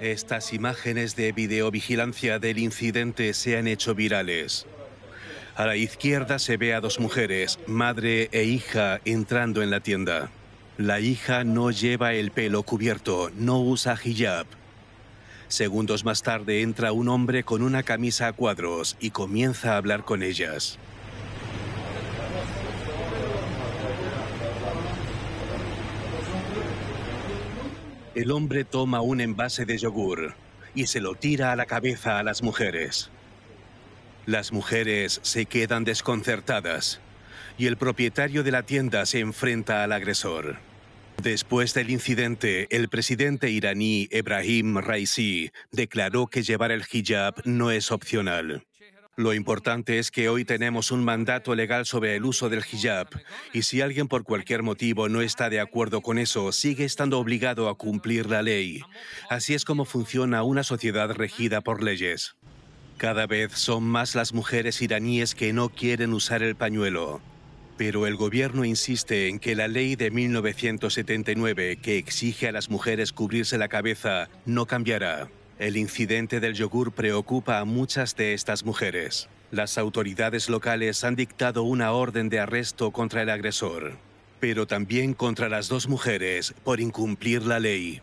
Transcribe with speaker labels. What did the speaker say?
Speaker 1: Estas imágenes de videovigilancia del incidente se han hecho virales. A la izquierda se ve a dos mujeres, madre e hija, entrando en la tienda. La hija no lleva el pelo cubierto, no usa hijab. Segundos más tarde entra un hombre con una camisa a cuadros y comienza a hablar con ellas. El hombre toma un envase de yogur y se lo tira a la cabeza a las mujeres. Las mujeres se quedan desconcertadas y el propietario de la tienda se enfrenta al agresor. Después del incidente, el presidente iraní Ebrahim Raisi declaró que llevar el hijab no es opcional. Lo importante es que hoy tenemos un mandato legal sobre el uso del hijab y si alguien por cualquier motivo no está de acuerdo con eso, sigue estando obligado a cumplir la ley. Así es como funciona una sociedad regida por leyes. Cada vez son más las mujeres iraníes que no quieren usar el pañuelo. Pero el gobierno insiste en que la ley de 1979 que exige a las mujeres cubrirse la cabeza no cambiará. El incidente del yogur preocupa a muchas de estas mujeres. Las autoridades locales han dictado una orden de arresto contra el agresor, pero también contra las dos mujeres por incumplir la ley.